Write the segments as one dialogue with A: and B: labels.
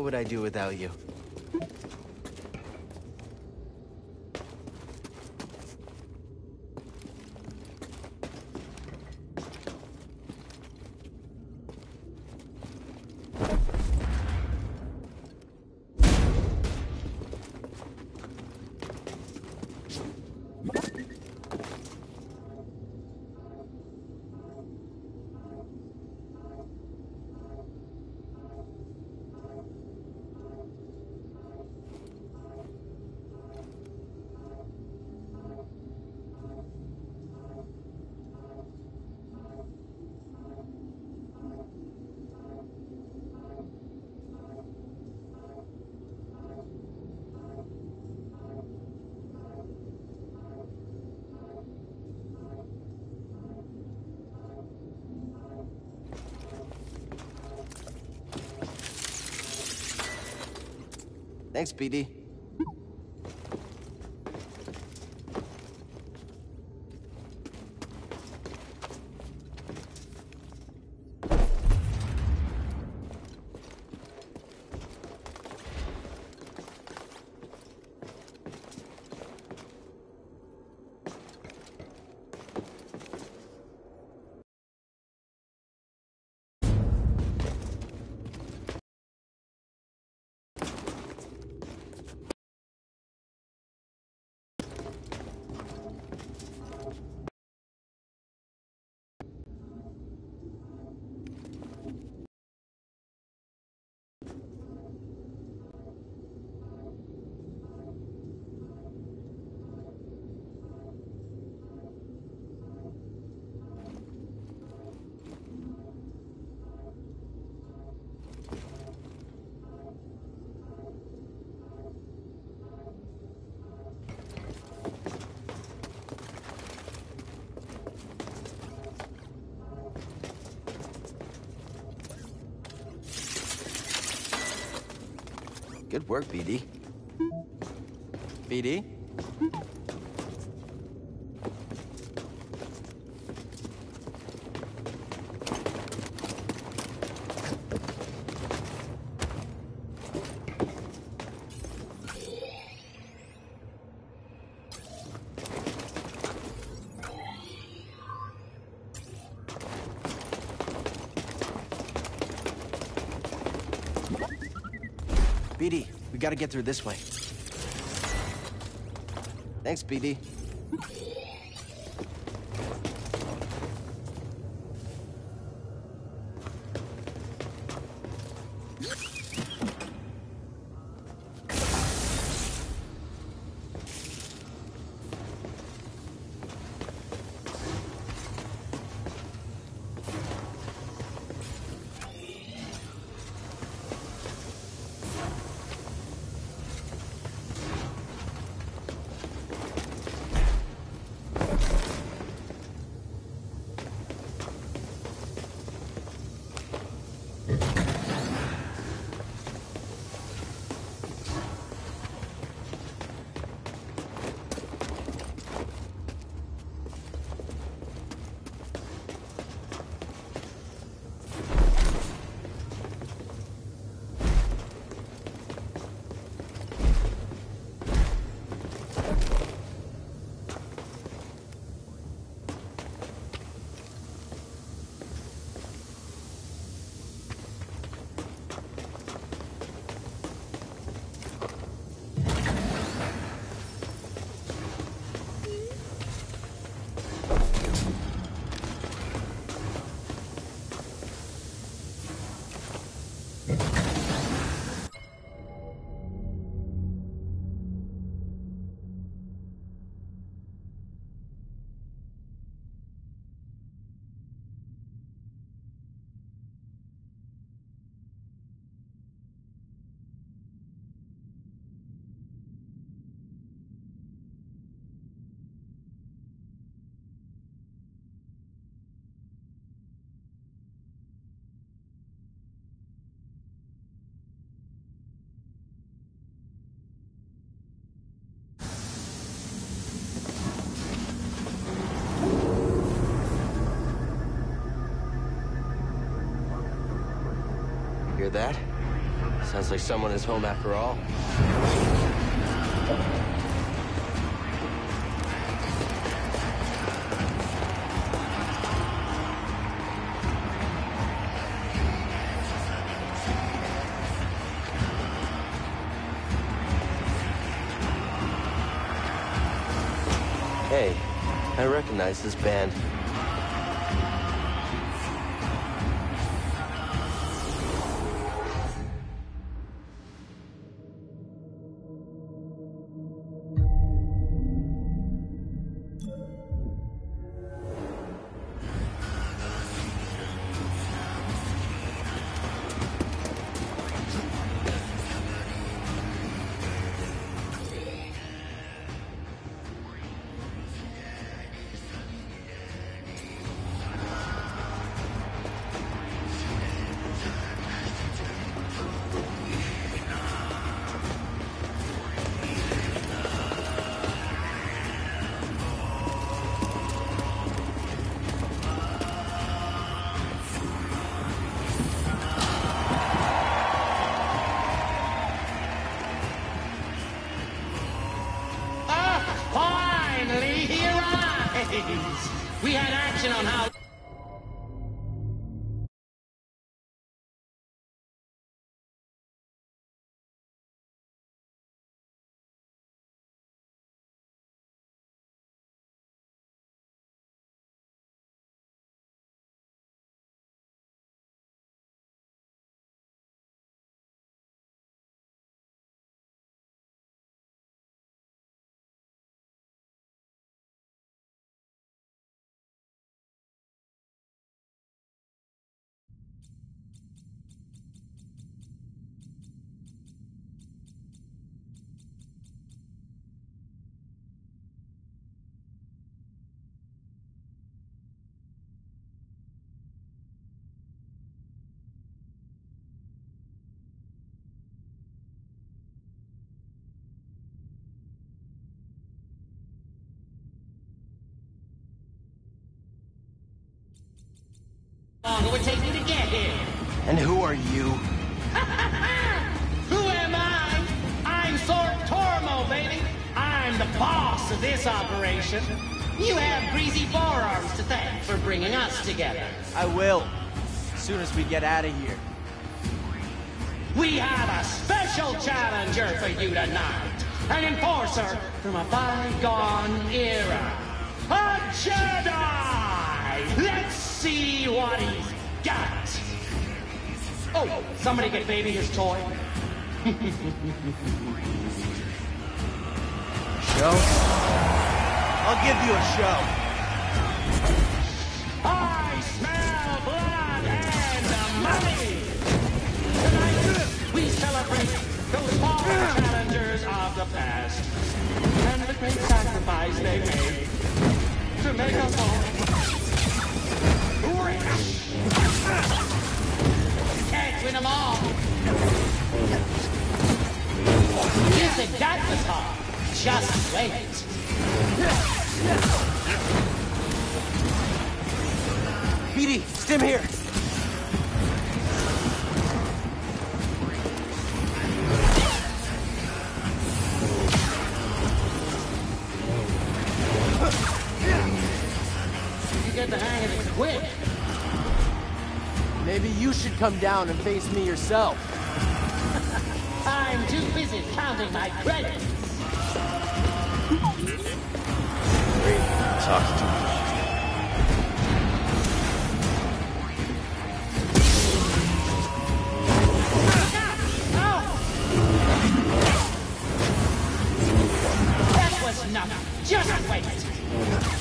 A: What would I do without you? Thanks, BD. Good work, BD. BD? BD, we gotta get through this way. Thanks, BD. That? Sounds like someone is home after all. Hey, I recognize this band.
B: Long it would take you to get here.
A: And who are you?
B: Who am I? I'm Sorc Tormo, baby. I'm the boss of this operation. You have greasy forearms to thank for bringing us together.
A: I will. As soon as we get out of here.
B: We have a special challenger for you tonight. An enforcer from a bygone era. A Jedi! Let's see what he's got. Oh, somebody get baby his toy.
A: Show? I'll give you a show.
B: I smell blood and money! Tonight, we celebrate those fallen challengers of the past and the great sacrifice they made to make us all Can't win them all. Just wait.
A: BD, stim here. Come down and face me yourself.
B: I'm too busy counting my credits.
A: Talk to me.
B: That was nothing. Just wait.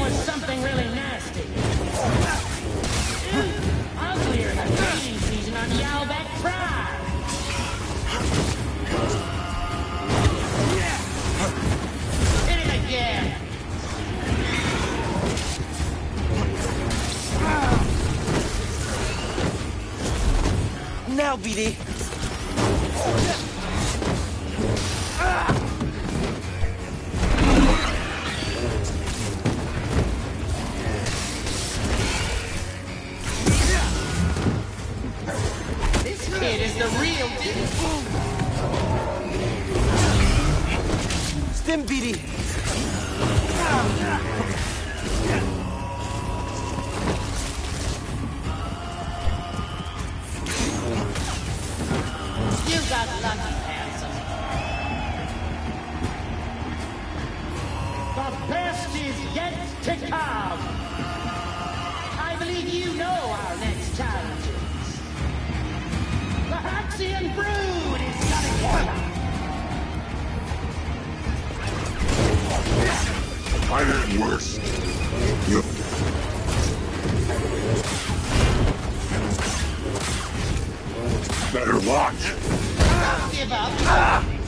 B: With something really nasty. Uglier than training season on Yalbec Prime. Hit it again.
A: Now, BD.
B: Stim
C: I
D: did worse. You better watch.
C: Don't give up. Ah!